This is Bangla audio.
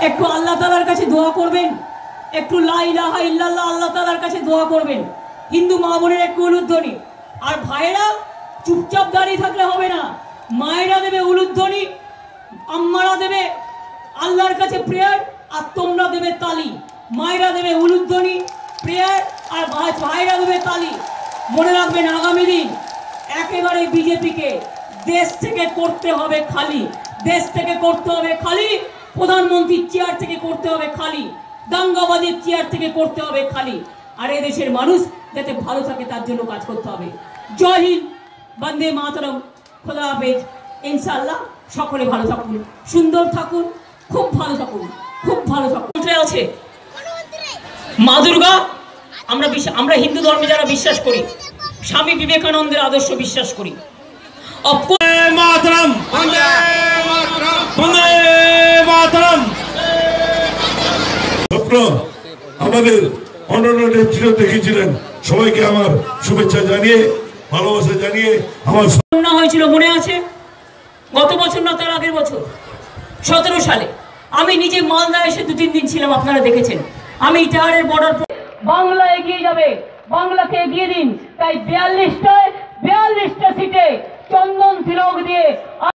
একটু আল্লাহ তালার কাছে দোয়া করবেন। একটু লাইলাহা ইল্লাল্লাহ আল্লাহ তালার কাছে দোয়া করবেন। হিন্দু মা বোনের একটু উলুধ্বনি। আর ভাইয়েরা চুপচাপ দাঁড়িয়ে থাকলে হবে না। মায়েরা দেবে উলুধ্বনি, আম্মারা দেবে আল্লাহর কাছে প্রেয়ার, আর তোমরা দেবে তালি। মায়েরা দেবে উলুধ্বনি, প্রেয়ার, আর ভাই ভাইরা দেবে তালি। মনে রাখবেন আগামী দিন একেবারে বিজেপিকে দেশ থেকে করতে হবে খালি। দেশ থেকে করতে হবে খালি প্রধানমন্ত্রীর চেয়ার থেকে করতে হবে খালি। দাঙ্গাবাদের চেয়ার থেকে করতে হবে খালি। আর এই দেশের মানুষ যাতে ভালো থাকে তার জন্য কাজ করতে হবে। জয় হিন্দ বন্দে মাতরম। খোদা হাফেজ। ইনশাল্লাহ সকলে ভালো থাকুন সুন্দর থাকুন খুব ভালো থাকুন খুব ভালো থাকুন। আছে? মা দুর্গা? আমরা আমরা হিন্দু ধর্মে যারা বিশ্বাস করি স্বামী বিবেকানন্দের আদর্শ বিশ্বাস করি। অপ- স্বপ্ন আমাদের অন্যান্য নেত্রীরা দেখেছিলেন সবাইকে আমার শুভেচ্ছা জানিয়ে ভালোবাসা জানিয়ে আমার হয়েছিল মনে আছে? গত বছর না তার আগের বছর? সতেরো সালে। আমি নিজে মালদা এসে দু তিন দিন ছিলাম আপনারা দেখেছেন। আমি ইটাহারের বর্ডার বাংলা এগিয়ে যাবে। বাংলাকে এগিয়ে দিন। তাই বিয়াল্লিশটায় বিয়াল্লিশটা সিটে চন্দন তিলক দিয়ে